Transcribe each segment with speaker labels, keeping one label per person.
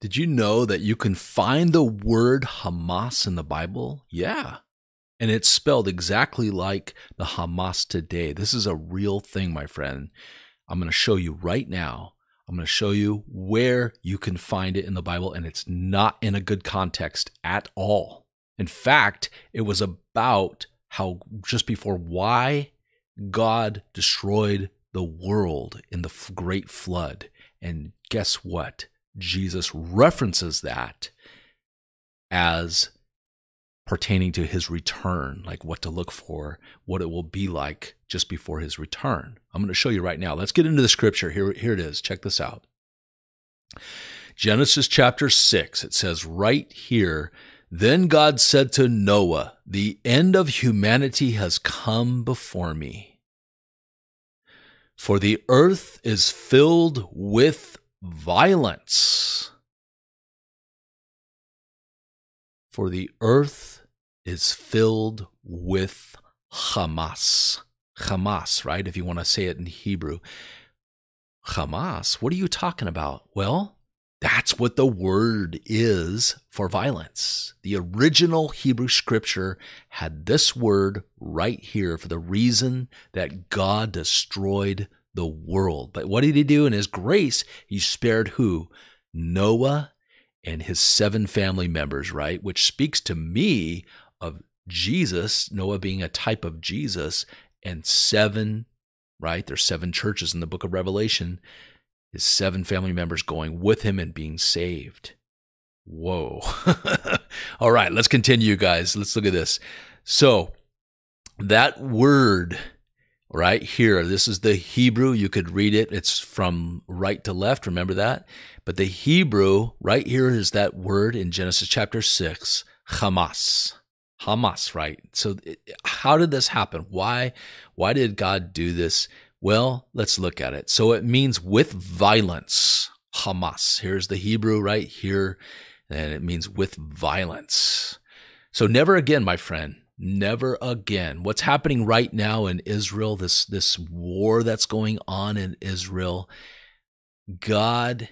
Speaker 1: Did you know that you can find the word Hamas in the Bible? Yeah. And it's spelled exactly like the Hamas today. This is a real thing, my friend. I'm going to show you right now. I'm going to show you where you can find it in the Bible, and it's not in a good context at all. In fact, it was about how just before why God destroyed the world in the great flood. And guess what? Jesus references that as pertaining to his return, like what to look for, what it will be like just before his return. I'm going to show you right now. Let's get into the scripture. Here, here it is. Check this out. Genesis chapter 6, it says right here, then God said to Noah, The end of humanity has come before me. For the earth is filled with violence. For the earth is filled with Hamas. Hamas, right? If you want to say it in Hebrew. Hamas, what are you talking about? Well, that's what the word is for violence. The original Hebrew scripture had this word right here for the reason that God destroyed the world. But what did he do in his grace? He spared who? Noah and his seven family members, right? Which speaks to me of Jesus, Noah being a type of Jesus, and seven, right? There's seven churches in the book of Revelation his seven family members going with him and being saved. Whoa. All right, let's continue, guys. Let's look at this. So, that word right here, this is the Hebrew. You could read it. It's from right to left. Remember that? But the Hebrew right here is that word in Genesis chapter 6, Hamas. Hamas, right? So, how did this happen? Why, why did God do this? Well, let's look at it. So it means with violence. Hamas. Here's the Hebrew right here, and it means with violence. So never again, my friend, never again. What's happening right now in Israel, this this war that's going on in Israel, God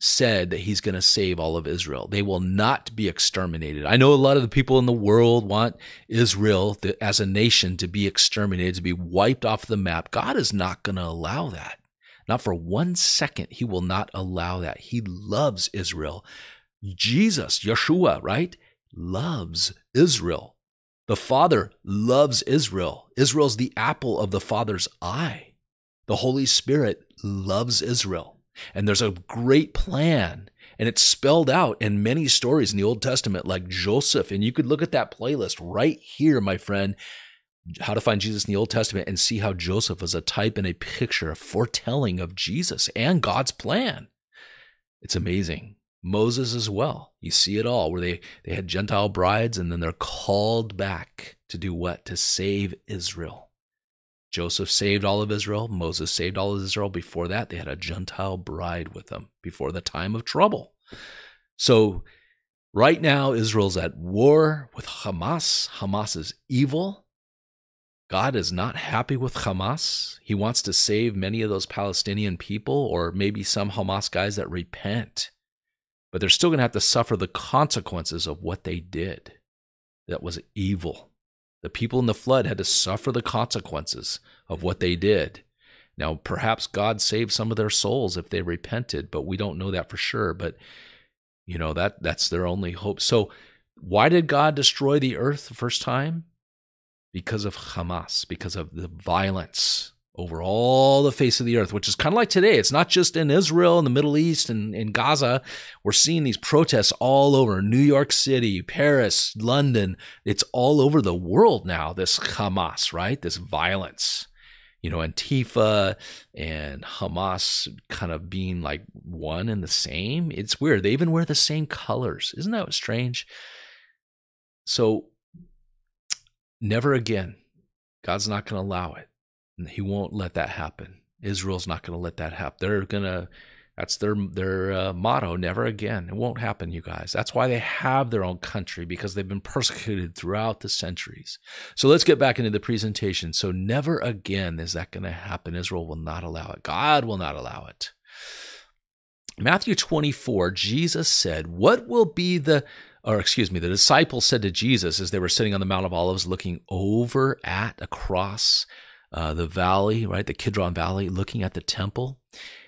Speaker 1: said that he's going to save all of Israel. They will not be exterminated. I know a lot of the people in the world want Israel to, as a nation to be exterminated, to be wiped off the map. God is not going to allow that. Not for one second. He will not allow that. He loves Israel. Jesus, Yeshua, right? Loves Israel. The Father loves Israel. Israel's the apple of the Father's eye. The Holy Spirit loves Israel. And there's a great plan. And it's spelled out in many stories in the Old Testament, like Joseph. And you could look at that playlist right here, my friend, How to Find Jesus in the Old Testament, and see how Joseph was a type and a picture, a foretelling of Jesus and God's plan. It's amazing. Moses as well. You see it all, where they, they had Gentile brides and then they're called back to do what? To save Israel. Joseph saved all of Israel. Moses saved all of Israel. Before that, they had a Gentile bride with them before the time of trouble. So, right now, Israel's at war with Hamas. Hamas is evil. God is not happy with Hamas. He wants to save many of those Palestinian people or maybe some Hamas guys that repent. But they're still going to have to suffer the consequences of what they did. That was evil. The people in the flood had to suffer the consequences of what they did. Now, perhaps God saved some of their souls if they repented, but we don't know that for sure. But you know that that's their only hope. So, why did God destroy the earth the first time? Because of Hamas, because of the violence over all the face of the earth, which is kind of like today. It's not just in Israel and the Middle East and in Gaza. We're seeing these protests all over New York City, Paris, London. It's all over the world now, this Hamas, right? This violence. You know, Antifa and Hamas kind of being like one and the same. It's weird. They even wear the same colors. Isn't that strange? So, never again. God's not going to allow it. He won't let that happen. Israel's not going to let that happen. They're going to that's their their uh, motto never again. It won't happen, you guys. That's why they have their own country because they've been persecuted throughout the centuries. So let's get back into the presentation. So never again is that going to happen. Israel will not allow it. God will not allow it. Matthew 24, Jesus said, What will be the, or excuse me, the disciples said to Jesus as they were sitting on the Mount of Olives looking over at across uh, the valley, right, the Kidron Valley, looking at the temple.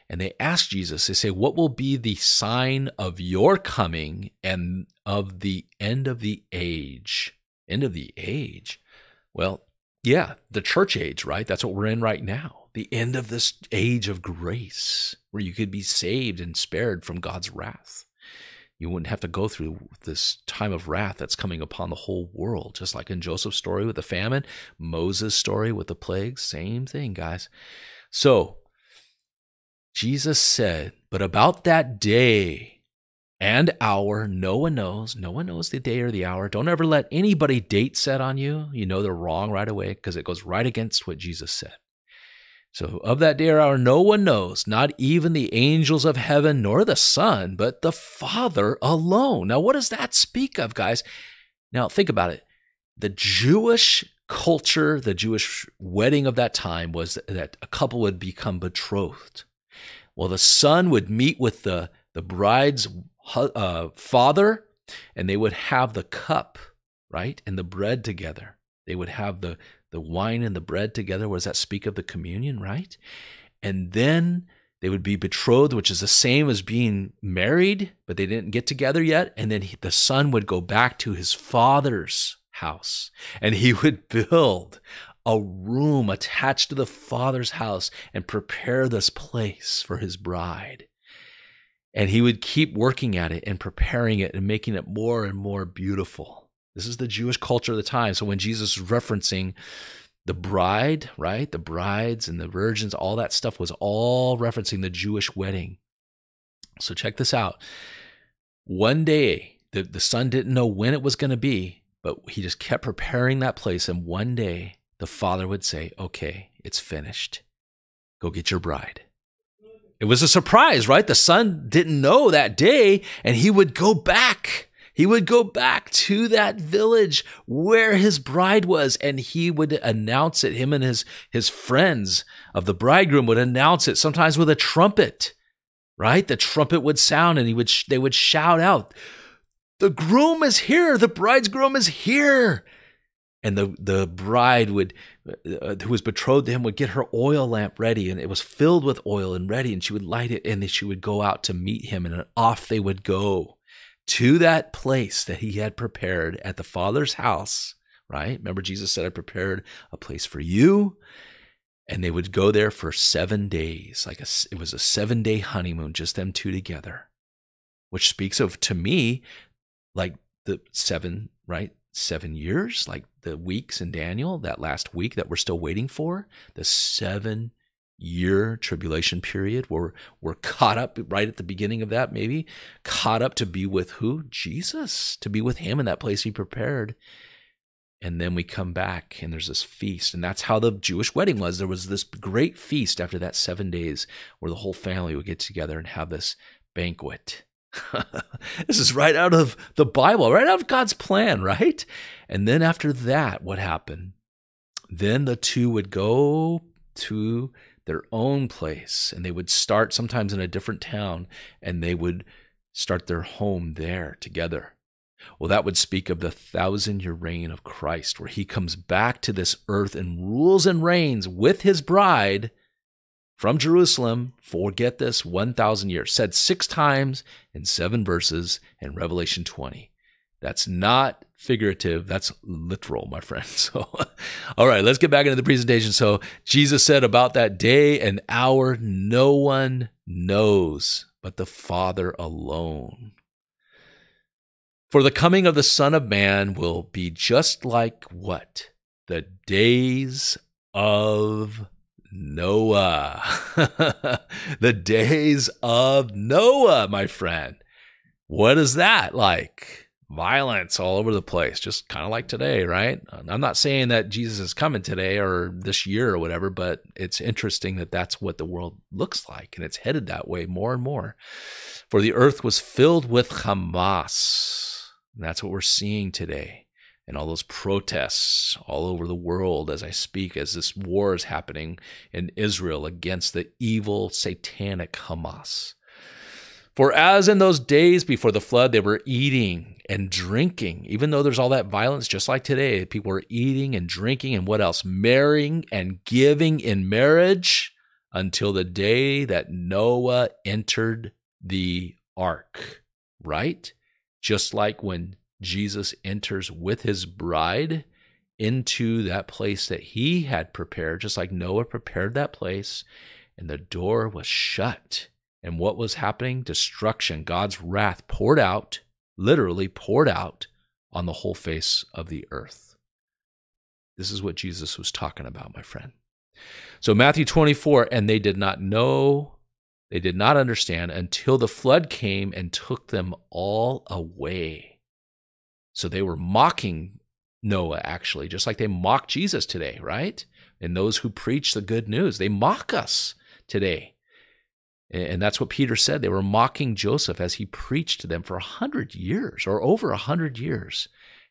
Speaker 1: And they ask Jesus, they say, What will be the sign of your coming and of the end of the age? End of the age. Well, yeah, the church age, right? That's what we're in right now the end of this age of grace where you could be saved and spared from God's wrath. You wouldn't have to go through this time of wrath that's coming upon the whole world, just like in Joseph's story with the famine, Moses' story with the plagues, same thing, guys. So, Jesus said, But about that day and hour, no one knows. No one knows the day or the hour. Don't ever let anybody date set on you. You know they're wrong right away because it goes right against what Jesus said. So of that day or hour, no one knows, not even the angels of heaven, nor the Son, but the Father alone. Now, what does that speak of, guys? Now, think about it. The Jewish culture, the Jewish wedding of that time was that a couple would become betrothed. Well, the son would meet with the, the bride's uh, father, and they would have the cup, right, and the bread together. They would have the, the wine and the bread together. What does that speak of the communion, right? And then they would be betrothed, which is the same as being married, but they didn't get together yet. And then he, the son would go back to his father's house and he would build a room attached to the father's house and prepare this place for his bride. And he would keep working at it and preparing it and making it more and more beautiful. This is the Jewish culture of the time. So when Jesus is referencing the bride, right? The brides and the virgins, all that stuff was all referencing the Jewish wedding. So check this out. One day, the, the son didn't know when it was going to be, but he just kept preparing that place. And one day, the father would say, Okay, it's finished. Go get your bride. It was a surprise, right? The son didn't know that day, and he would go back he would go back to that village where his bride was and he would announce it. Him and his, his friends of the bridegroom would announce it, sometimes with a trumpet, right? The trumpet would sound and he would, they would shout out, the groom is here. The bride's groom is here. And the, the bride would, uh, who was betrothed to him would get her oil lamp ready and it was filled with oil and ready and she would light it and then she would go out to meet him and off they would go to that place that he had prepared at the Father's house, right? Remember, Jesus said, I prepared a place for you. And they would go there for seven days. Like a, it was a seven day honeymoon, just them two together, which speaks of, to me, like the seven, right? Seven years, like the weeks in Daniel, that last week that we're still waiting for, the seven year tribulation period where we're caught up right at the beginning of that, maybe caught up to be with who? Jesus, to be with him in that place he prepared. And then we come back and there's this feast. And that's how the Jewish wedding was. There was this great feast after that seven days where the whole family would get together and have this banquet. this is right out of the Bible, right out of God's plan, right? And then after that, what happened? Then the two would go to their own place and they would start sometimes in a different town and they would start their home there together. Well, that would speak of the thousand year reign of Christ, where he comes back to this earth and rules and reigns with his bride from Jerusalem Forget this, 1,000 years. Said six times in seven verses in Revelation 20. That's not figurative, that's literal, my friend. So, all right, let's get back into the presentation. So, Jesus said about that day and hour, no one knows but the Father alone. For the coming of the Son of Man will be just like what? The days of Noah. the days of Noah, my friend. What is that like? Violence all over the place, just kind of like today, right? I'm not saying that Jesus is coming today or this year or whatever, but it's interesting that that's what the world looks like and it's headed that way more and more. For the earth was filled with Hamas. And that's what we're seeing today. And all those protests all over the world as I speak, as this war is happening in Israel against the evil satanic Hamas. For as in those days before the flood, they were eating and drinking, even though there's all that violence, just like today, people are eating and drinking and what else? Marrying and giving in marriage until the day that Noah entered the ark, right? Just like when Jesus enters with his bride into that place that he had prepared, just like Noah prepared that place, and the door was shut and what was happening? Destruction. God's wrath poured out, literally poured out on the whole face of the earth. This is what Jesus was talking about, my friend. So, Matthew 24, and they did not know, they did not understand until the flood came and took them all away. So, they were mocking Noah, actually, just like they mock Jesus today, right? And those who preach the good news, they mock us today. And that's what Peter said. They were mocking Joseph as he preached to them for a hundred years or over a hundred years.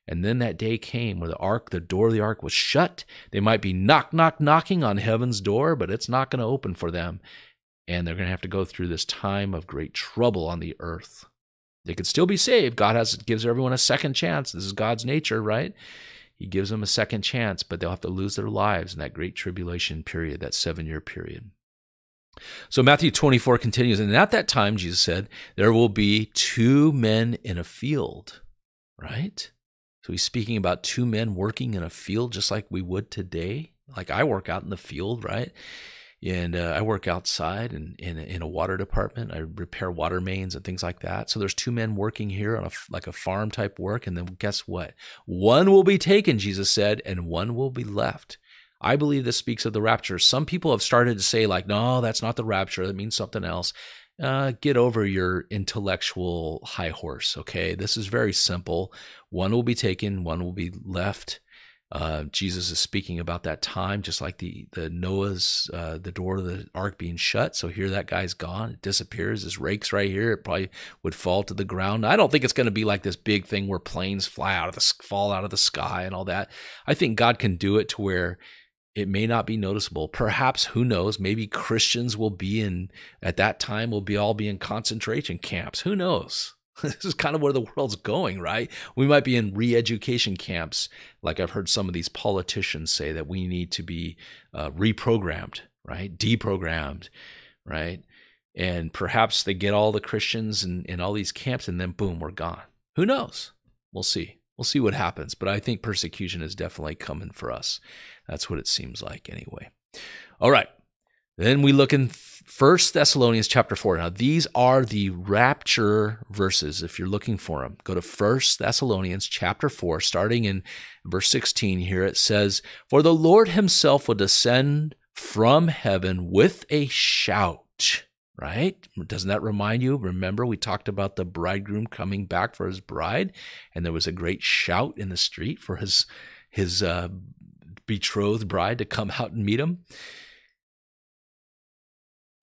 Speaker 1: And then that day came where the ark, the door of the ark was shut. They might be knock, knock, knocking on heaven's door, but it's not going to open for them. And they're going to have to go through this time of great trouble on the earth. They could still be saved. God has gives everyone a second chance. This is God's nature, right? He gives them a second chance, but they'll have to lose their lives in that great tribulation period, that seven year period. So Matthew 24 continues, and at that time, Jesus said, there will be two men in a field, right? So he's speaking about two men working in a field just like we would today. Like I work out in the field, right? And uh, I work outside and in, in, in, a water department. I repair water mains and things like that. So there's two men working here on a like a farm type work, and then guess what? One will be taken, Jesus said, and one will be left. I believe this speaks of the rapture. Some people have started to say, like, no, that's not the rapture. That means something else. Uh, get over your intellectual high horse, okay? This is very simple. One will be taken, one will be left. Uh, Jesus is speaking about that time, just like the the Noah's uh, the door of the ark being shut. So here that guy's gone, it disappears. His rake's right here. It probably would fall to the ground. I don't think it's going to be like this big thing where planes fly out of the fall out of the sky and all that. I think God can do it to where it may not be noticeable. Perhaps, who knows, maybe Christians will be in, at that time, will be all be in concentration camps. Who knows? this is kind of where the world's going, right? We might be in re education camps, like I've heard some of these politicians say that we need to be uh, reprogrammed, right? Deprogrammed, right? And perhaps they get all the Christians in, in all these camps and then boom, we're gone. Who knows? We'll see. We'll see what happens. But I think persecution is definitely coming for us. That's what it seems like anyway. All right. Then we look in First Thessalonians chapter 4. Now, these are the rapture verses if you're looking for them. Go to First Thessalonians chapter 4, starting in verse 16 here. It says, For the Lord himself will descend from heaven with a shout. Right? Doesn't that remind you? Remember, we talked about the bridegroom coming back for his bride, and there was a great shout in the street for his his uh, betrothed bride to come out and meet him.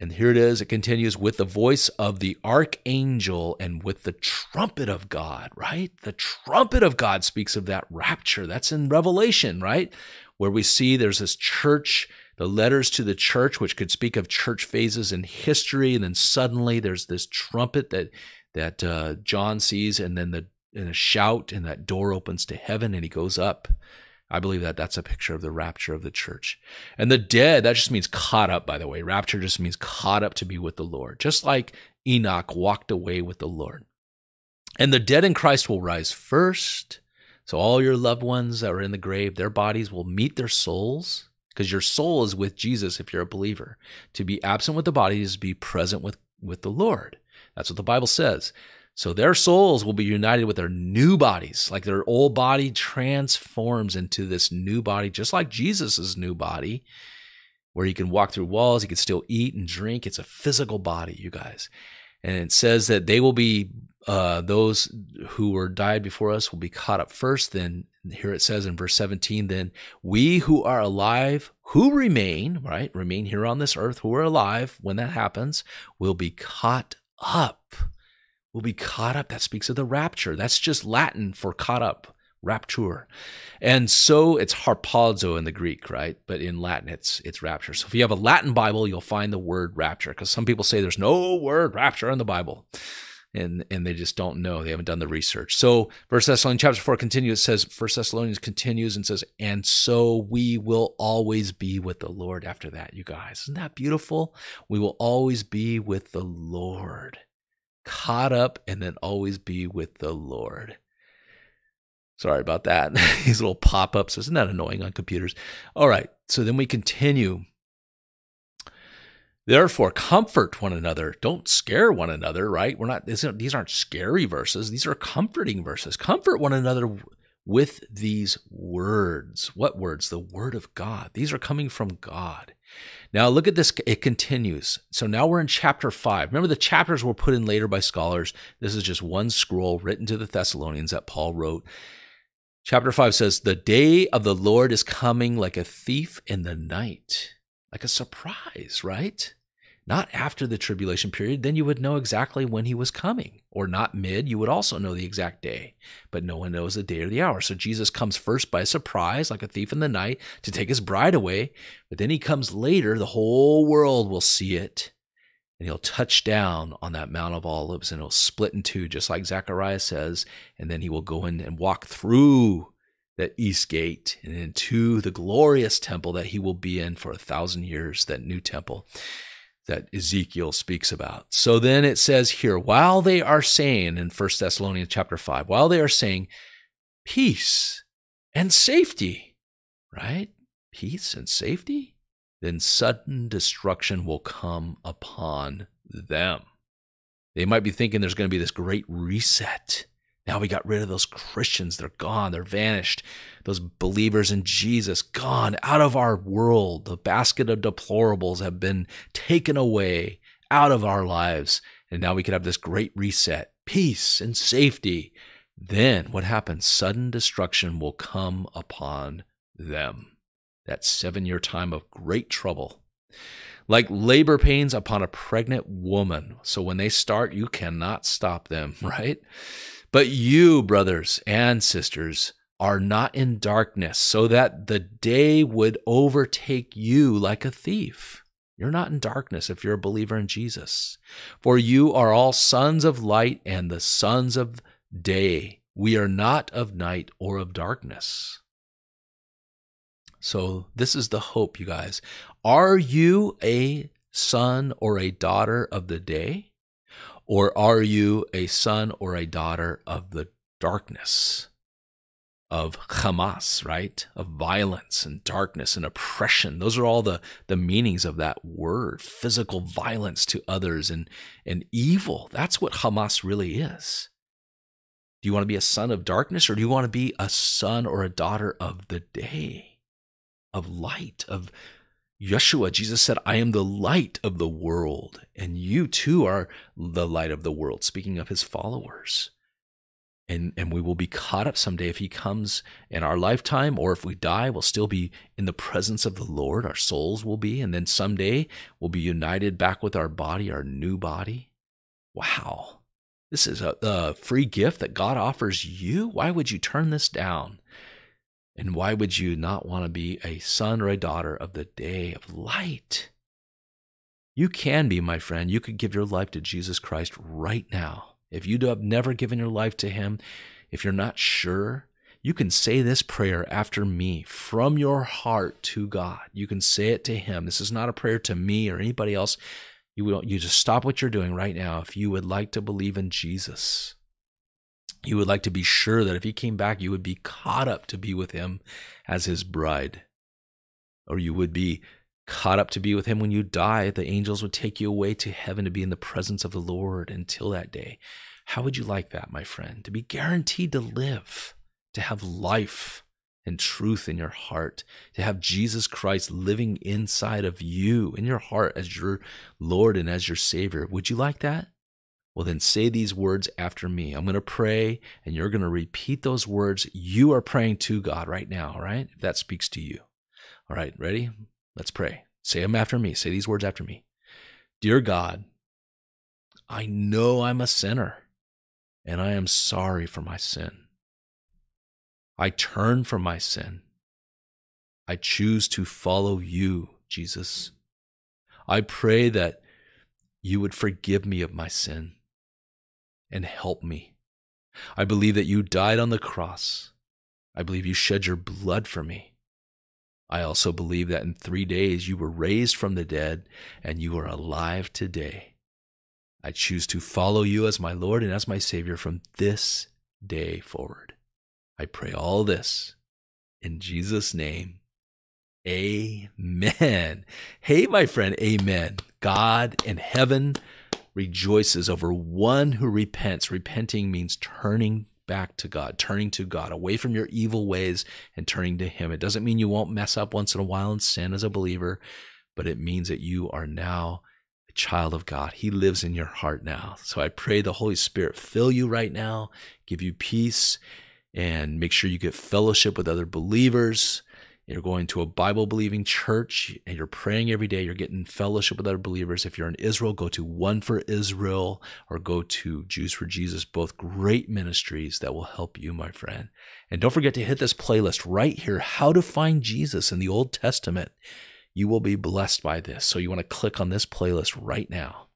Speaker 1: And here it is. It continues with the voice of the archangel and with the trumpet of God, right? The trumpet of God speaks of that rapture. That's in Revelation, right? Where we see there's this church, the letters to the church, which could speak of church phases in history. And then suddenly there's this trumpet that, that uh, John sees, and then the, and a shout, and that door opens to heaven, and he goes up I believe that that's a picture of the rapture of the church. And the dead, that just means caught up, by the way. Rapture just means caught up to be with the Lord, just like Enoch walked away with the Lord. And the dead in Christ will rise first. So all your loved ones that are in the grave, their bodies will meet their souls because your soul is with Jesus if you're a believer. To be absent with the body is to be present with, with the Lord. That's what the Bible says. So their souls will be united with their new bodies, like their old body transforms into this new body, just like Jesus' new body, where he can walk through walls, he can still eat and drink. It's a physical body, you guys. And it says that they will be, uh, those who were died before us will be caught up first. Then here it says in verse 17, then we who are alive, who remain, right, remain here on this earth, who are alive when that happens, will be caught up will be caught up. That speaks of the rapture. That's just Latin for caught up. rapture. And so it's harpazo in the Greek, right? But in Latin, it's it's rapture. So if you have a Latin Bible, you'll find the word rapture because some people say there's no word rapture in the Bible. And, and they just don't know. They haven't done the research. So First Thessalonians chapter 4 continues, it says, First Thessalonians continues and says, and so we will always be with the Lord after that, you guys. Isn't that beautiful? We will always be with the Lord. Caught up and then always be with the Lord. Sorry about that. These little pop ups. Isn't that annoying on computers? All right. So then we continue. Therefore, comfort one another. Don't scare one another, right? We're not, these aren't scary verses. These are comforting verses. Comfort one another with these words. What words? The word of God. These are coming from God. Now, look at this. It continues. So now we're in chapter five. Remember, the chapters were put in later by scholars. This is just one scroll written to the Thessalonians that Paul wrote. Chapter 5 says, The day of the Lord is coming like a thief in the night, like a surprise, right? Not after the tribulation period, then you would know exactly when he was coming. Or not mid, you would also know the exact day. But no one knows the day or the hour. So Jesus comes first by surprise, like a thief in the night, to take his bride away. But then he comes later, the whole world will see it and he'll touch down on that Mount of Olives and it'll split in two, just like Zechariah says. And then he will go in and walk through that east gate and into the glorious temple that he will be in for a thousand years, that new temple that Ezekiel speaks about. So then it says here, while they are saying in 1 Thessalonians chapter 5, while they are saying peace and safety, right? Peace and safety? then sudden destruction will come upon them. They might be thinking there's going to be this great reset. Now we got rid of those Christians. They're gone. They're vanished. Those believers in Jesus, gone out of our world. The basket of deplorables have been taken away out of our lives. And now we could have this great reset, peace and safety. Then what happens? Sudden destruction will come upon them that seven year time of great trouble. Like labor pains upon a pregnant woman. So when they start, you cannot stop them, right? But you, brothers and sisters, are not in darkness, so that the day would overtake you like a thief. You're not in darkness if you're a believer in Jesus. For you are all sons of light and the sons of day. We are not of night or of darkness. So, this is the hope, you guys. Are you a son or a daughter of the day? Or are you a son or a daughter of the darkness? Of Hamas, right? Of violence and darkness and oppression. Those are all the, the meanings of that word physical violence to others and, and evil. That's what Hamas really is. Do you want to be a son of darkness or do you want to be a son or a daughter of the day? of light, of Yeshua. Jesus said, I am the light of the world, and you too are the light of the world, speaking of his followers. And, and we will be caught up someday if he comes in our lifetime, or if we die, we'll still be in the presence of the Lord. Our souls will be, and then someday we'll be united back with our body, our new body. Wow. This is a, a free gift that God offers you. Why would you turn this down? And why would you not want to be a son or a daughter of the day of light? You can be, my friend. You could give your life to Jesus Christ right now. If you have never given your life to Him, if you're not sure, you can say this prayer after me from your heart to God. You can say it to Him. This is not a prayer to me or anybody else. You, will, you just stop what you're doing right now if you would like to believe in Jesus you would like to be sure that if he came back, you would be caught up to be with him as his bride. Or you would be caught up to be with him when you die. The angels would take you away to heaven to be in the presence of the Lord until that day. How would you like that, my friend? To be guaranteed to live, to have life and truth in your heart, to have Jesus Christ living inside of you, in your heart, as your Lord and as your Savior. Would you like that? Well, then say these words after me. I'm going to pray, and you're going to repeat those words you are praying to God right now, all right? If that speaks to you. All right, ready? Let's pray. Say them after me. Say these words after me. Dear God, I know I'm a sinner, and I am sorry for my sin. I turn from my sin. I choose to follow you, Jesus. I pray that you would forgive me of my sin and help me. I believe that you died on the cross. I believe you shed your blood for me. I also believe that in three days you were raised from the dead and you are alive today. I choose to follow you as my Lord and as my Savior from this day forward. I pray all this in Jesus' name. Amen. Hey, my friend, amen. God in heaven rejoices over one who repents. Repenting means turning back to God, turning to God, away from your evil ways and turning to Him. It doesn't mean you won't mess up once in a while and sin as a believer, but it means that you are now a child of God. He lives in your heart now. So I pray the Holy Spirit fill you right now, give you peace, and make sure you get fellowship with other believers you're going to a Bible believing church and you're praying every day, you're getting fellowship with other believers. If you're in Israel, go to One for Israel or go to Jews for Jesus, both great ministries that will help you, my friend. And don't forget to hit this playlist right here How to Find Jesus in the Old Testament. You will be blessed by this. So you want to click on this playlist right now.